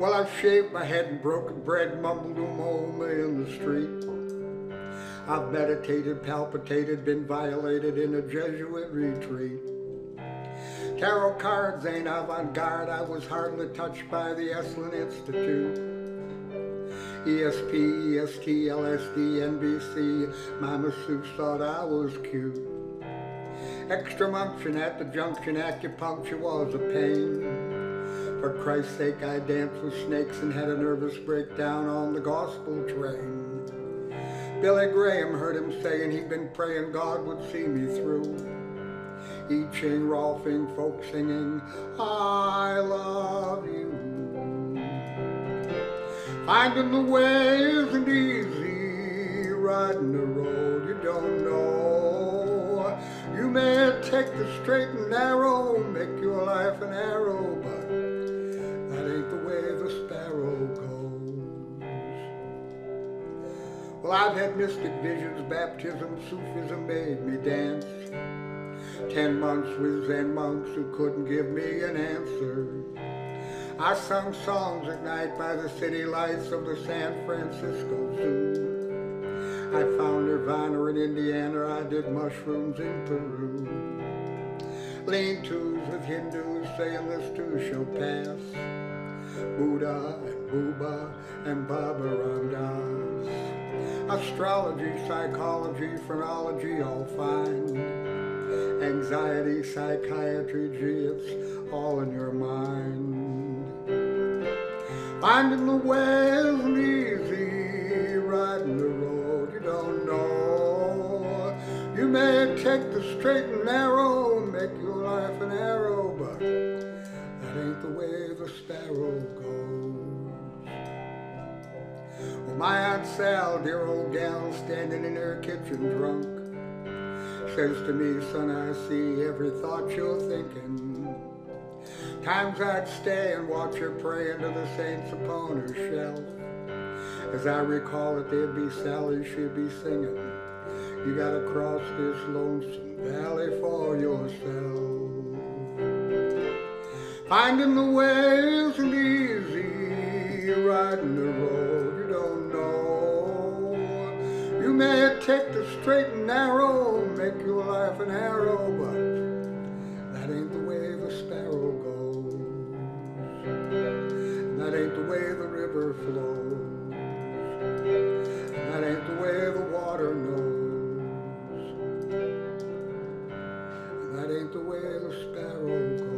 Well, I've shaved my head and broken bread, mumbled umoma in the street. I've meditated, palpitated, been violated in a Jesuit retreat. Tarot cards ain't avant-garde, I was hardly touched by the Esalen Institute. ESP, EST, LSD, NBC, my masseuse thought I was cute. Extreme unction at the junction, acupuncture was a pain. For Christ's sake, I danced with snakes and had a nervous breakdown on the gospel train. Billy Graham heard him saying he'd been praying God would see me through. I Ching, Rolfing, folk singing, I love you. Finding the way isn't easy, riding the road you don't know. You may take the straight and narrow, make your life an arrow, but Well, I've had mystic visions, baptism, Sufism made me dance. Ten months with Zen monks who couldn't give me an answer. I sung songs at night by the city lights of the San Francisco Zoo. I found Nirvana in Indiana, I did mushrooms in Peru. Lean-tos with Hindus saying this too shall pass. Buddha and Buba and Baba Ram Dass. Astrology, psychology, phrenology, all fine. Anxiety, psychiatry, gee, it's all in your mind. Finding the way isn't easy, riding the road you don't know. You may take the straight and narrow, make your life an arrow, but that ain't the way the sparrow goes. Aunt Sal, dear old gal, standing in her kitchen drunk, says to me, son, I see every thought you're thinking. Times I'd stay and watch her pray into the saints upon her shelf. As I recall it, there'd be Sally, she'd be singing. You gotta cross this lonesome valley for yourself. Finding the way isn't easy, riding the road straight and narrow, make your life an arrow, but that ain't the way the sparrow goes. That ain't the way the river flows. That ain't the way the water knows. That ain't the way the sparrow